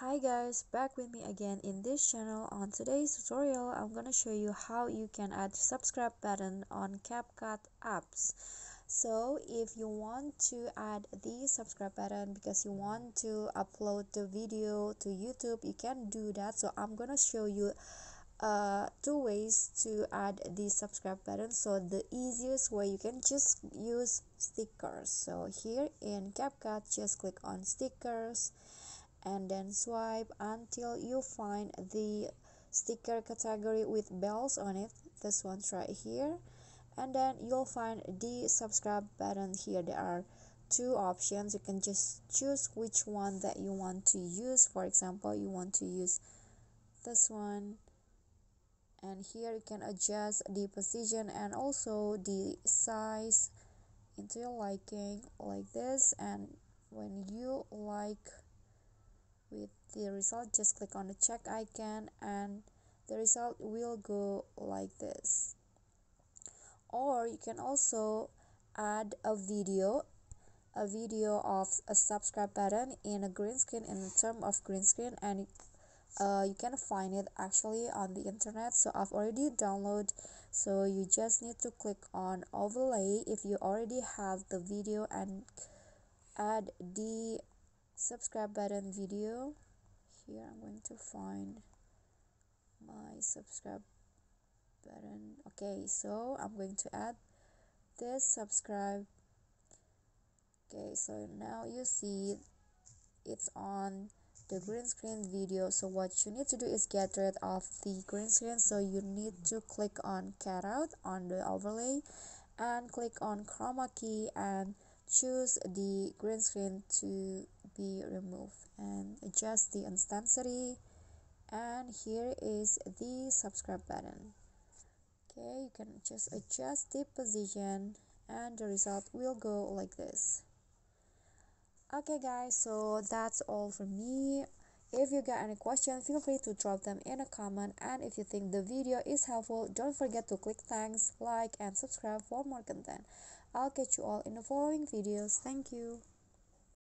Hi guys, back with me again in this channel. On today's tutorial, I'm gonna show you how you can add subscribe button on CapCut apps. So if you want to add the subscribe button because you want to upload the video to YouTube, you can do that. So I'm gonna show you uh, two ways to add the subscribe button. So the easiest way you can just use stickers. So here in CapCut, just click on stickers and then swipe until you find the sticker category with bells on it. This one's right here. And then you'll find the subscribe button here. There are two options. You can just choose which one that you want to use. For example you want to use this one. And here you can adjust the position and also the size into your liking like this. And when you like with the result just click on the check icon and the result will go like this. Or you can also add a video a video of a subscribe button in a green screen in the term of green screen and uh, you can find it actually on the internet. So I've already downloaded so you just need to click on overlay if you already have the video and add the subscribe button video. Here I'm going to find my subscribe button. Okay so I'm going to add this subscribe. Okay so now you see it's on the green screen video. So what you need to do is get rid of the green screen. So you need to click on cut out on the overlay and click on chroma key and choose the green screen to be removed and adjust the intensity and here is the subscribe button. Okay you can just adjust the position and the result will go like this. Okay guys so that's all for me if you got any questions feel free to drop them in a comment. And if you think the video is helpful don't forget to click thanks like and subscribe for more content. I'll catch you all in the following videos. Thank you